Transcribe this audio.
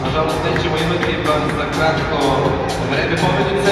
Пожалуйста, нечего и выйти, вам закратко. Время помнится.